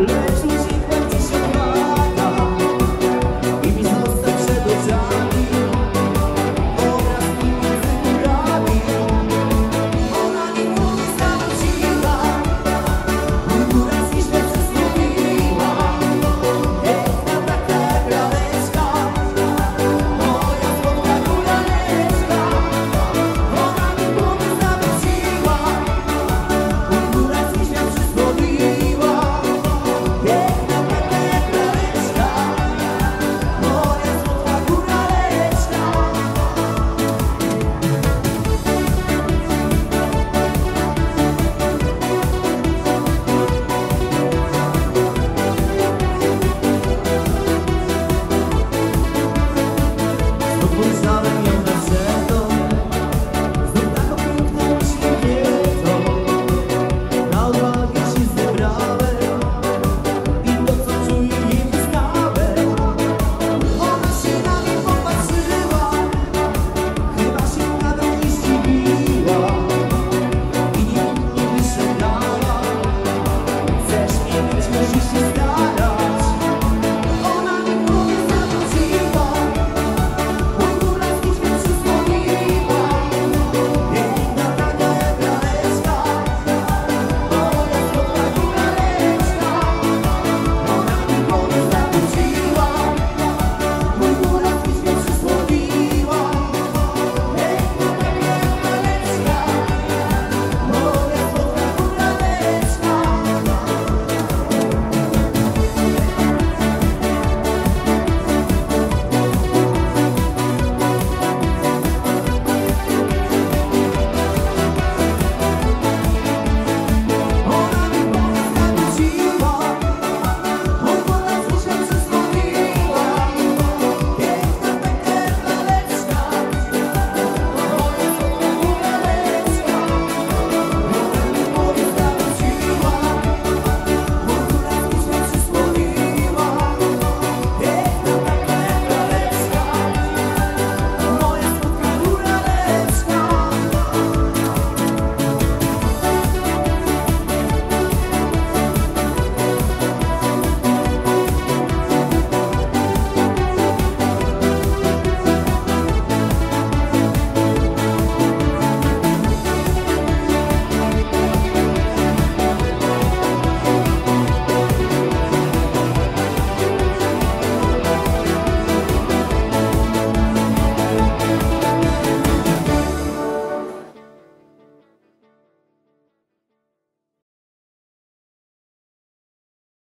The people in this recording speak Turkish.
Lütfen.